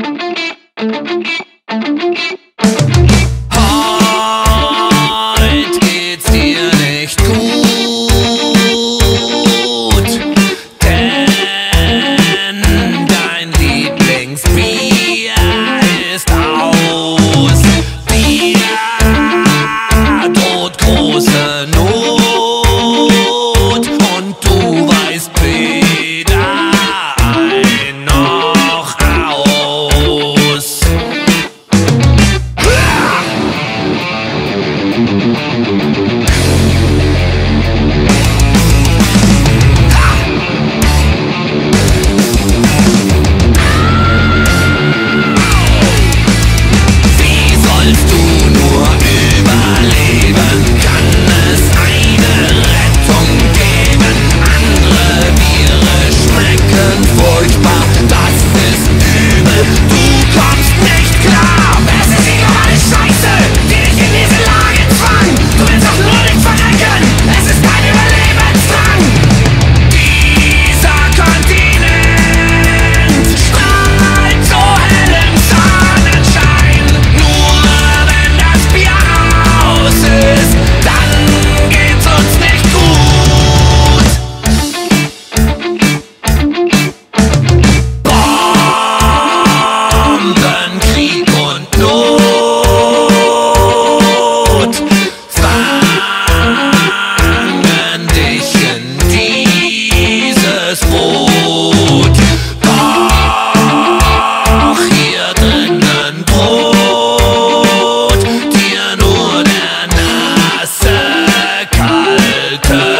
Thank you. Tod fangen dich in dieses Boot. Doch hier drinnen Brot dir nur der nasse Kalte.